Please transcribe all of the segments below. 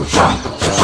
Watch out.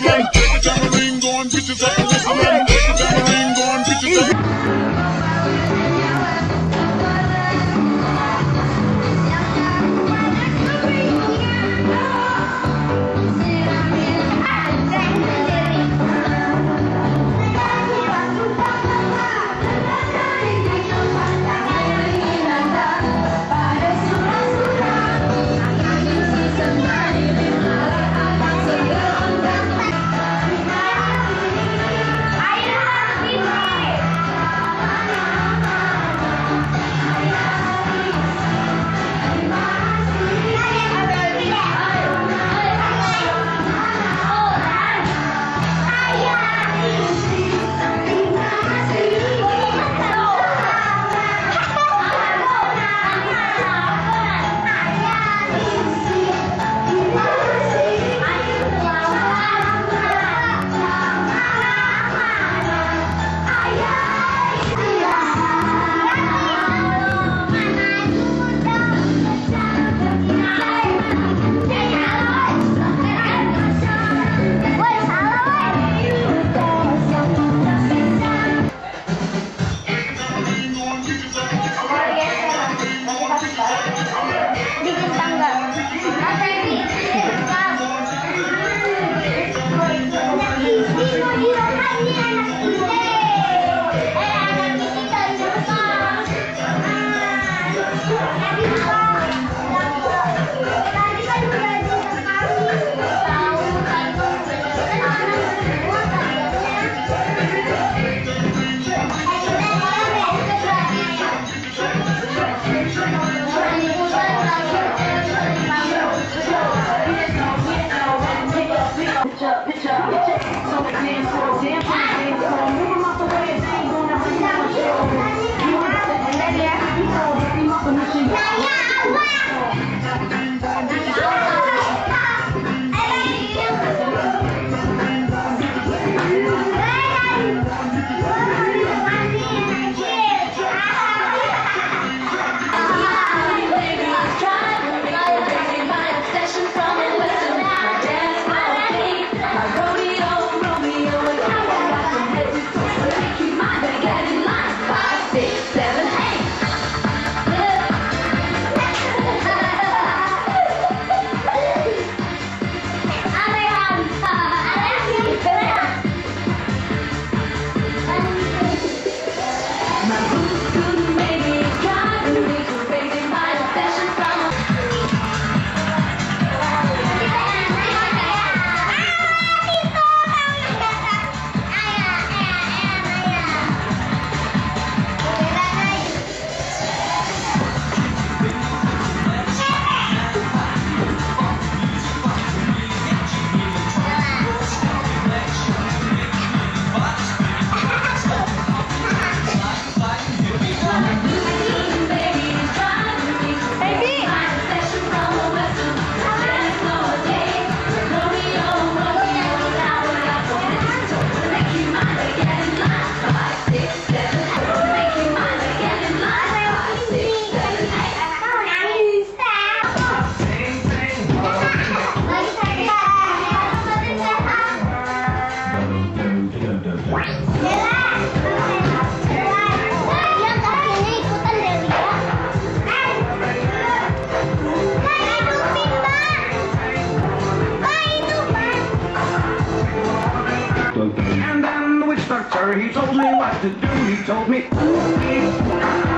whistling. Get your ring on, bitches, I'm whistling. Naya! He told me what to do. He told me.